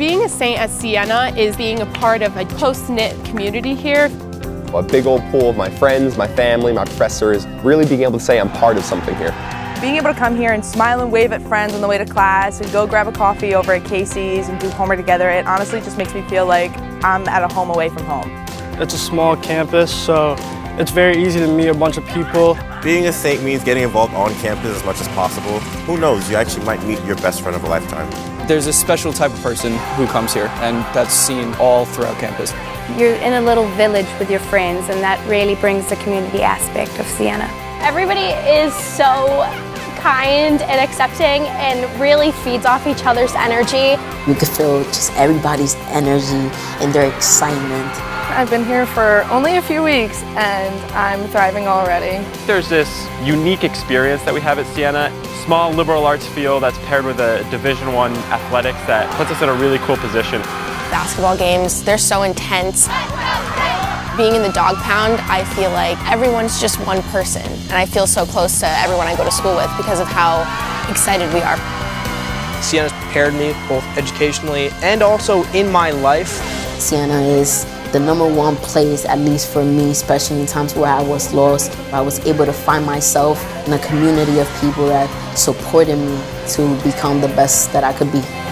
Being a saint at Siena is being a part of a close-knit community here. A big old pool of my friends, my family, my professors, really being able to say I'm part of something here. Being able to come here and smile and wave at friends on the way to class and go grab a coffee over at Casey's and do homework together, it honestly just makes me feel like I'm at a home away from home. It's a small campus, so it's very easy to meet a bunch of people. Being a Saint means getting involved on campus as much as possible. Who knows, you actually might meet your best friend of a lifetime. There's a special type of person who comes here, and that's seen all throughout campus. You're in a little village with your friends, and that really brings the community aspect of Siena. Everybody is so kind and accepting and really feeds off each other's energy. You can feel just everybody's energy and their excitement. I've been here for only a few weeks and I'm thriving already. There's this unique experience that we have at Siena, small liberal arts field that's paired with a Division One athletics that puts us in a really cool position. Basketball games, they're so intense. Being in the dog pound, I feel like everyone's just one person and I feel so close to everyone I go to school with because of how excited we are. Siena's prepared me both educationally and also in my life. Siena is the number one place, at least for me, especially in times where I was lost. I was able to find myself in a community of people that supported me to become the best that I could be.